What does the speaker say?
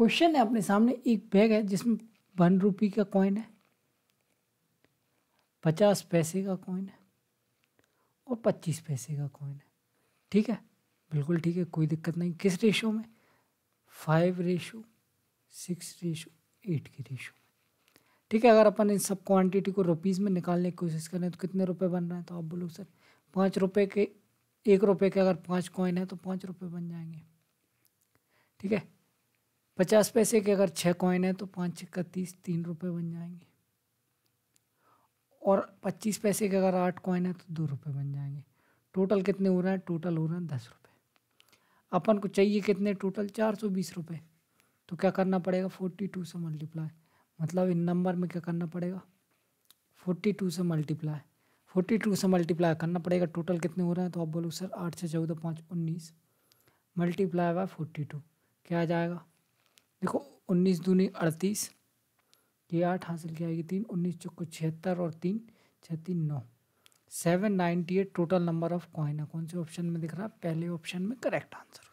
Question है अपने सामने, एक बैग है जिसमें वन रुपी का कॉइन है, पचास पैसे का कॉइन है और पच्चीस पैसे का कॉइन है। ठीक है? बिल्कुल ठीक है, कोई दिक्कत नहीं। किस रेशो में? Five ratio six ratio eight की रेशो में। ठीक है, अगर अपन इन सब क्वांटिटी को रुपीज़ में निकालने की कोशिश करें तो कितने रुपए बन रहे हैं? तो आप बोलो सर, पाँच रुपए के, एक रुपए के अगर पाँच कॉइन है तो पाँच रुपए बन जाएँगे। ठीक है? पचास पैसे के अगर छः कॉइन है तो पाँच छः तीस, तीन रुपये बन जाएँगे। और पच्चीस पैसे के अगर आठ कॉइन है तो दो रुपये बन जाएँगे। टोटल कितने हो रहे हैं? टोटल हो रहे हैं दस रुपये अपन को चाहिए कितने? टोटल चार सौ बीस रुपये तो क्या करना पड़ेगा? फोर्टी टू से मल्टीप्लाई मतलब इन नंबर में क्या करना पड़ेगा? फोर्टी टू से मल्टीप्लाई फोर्टी टू से मल्टीप्लाई करना पड़ेगा। टोटल कितने हो रहे हैं? तो आप बोलो, सर, आठ से चौदह, पाँच, उन्नीस। मल्टीप्लाई बाय फोर्टी टू क्या आ जाएगा? देखो, उन्नीस दूनी अड़तीस, ये आठ हासिल किया आएगी तीन, उन्नीस चौको छिहत्तर और तीन, छत्तीस नौ। Seven ninety eight total number of coin है। कौन से ऑप्शन में दिख रहा है? पहले ऑप्शन में करेक्ट आंसर